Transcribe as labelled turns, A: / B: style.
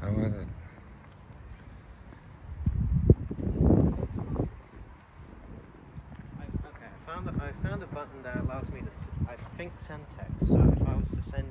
A: What is it?
B: I, okay, I found a, I found a button that allows me to, I think, send text. So if I was to send